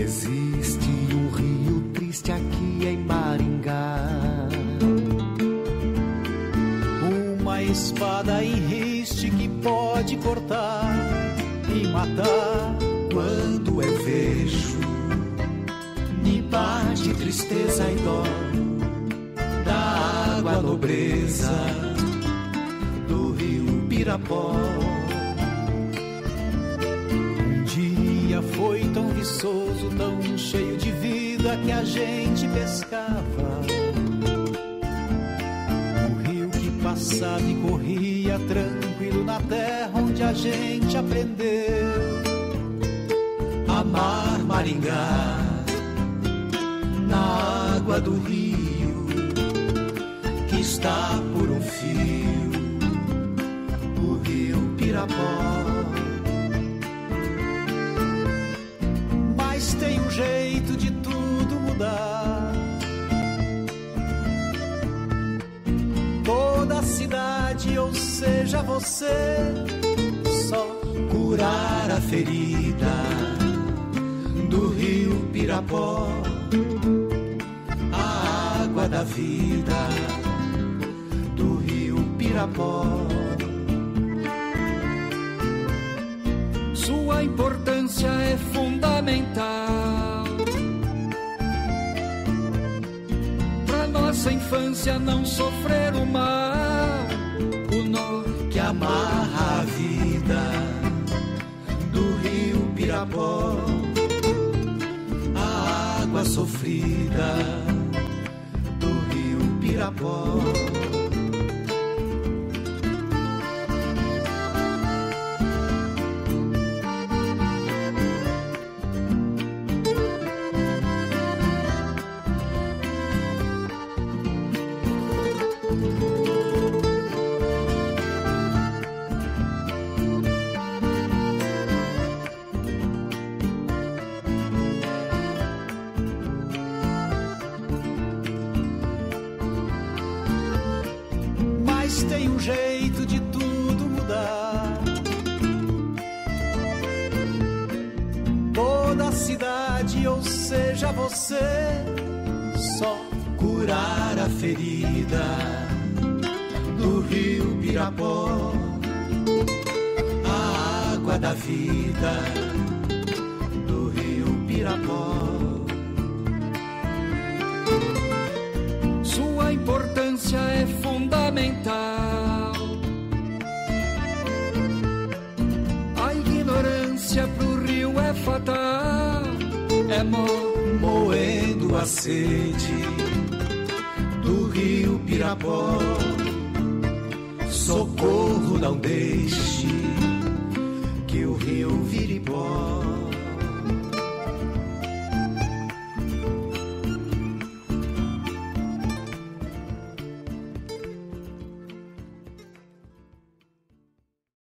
Existe um rio triste aqui em Maringá. Uma espada em riste que pode cortar e matar. Quando eu vejo, me bate tristeza e dó da água nobreza do rio Pirapó. Foi tão cheio de vida que a gente pescava. O rio que passava e corria tranquilo na terra onde a gente aprendeu amar Maringá na água do rio que está por um fio, o rio Pirapó. Cidade, ou seja, você, só curar a ferida do rio Pirapó a água da vida do rio Pirapó. Sua importância é fundamental para nossa infância não sofrer o mal. Amarra a vida do rio Pirapó, a água sofrida do rio Pirapó. Tem um jeito de tudo mudar. Toda a cidade, ou seja, você, só curar a ferida do rio Pirapó, a água da vida do rio Pirapó. Sua importância é fundamental. Ignorância pro rio é fatal. É mo moendo a sede do rio Pirapó. Socorro, não deixe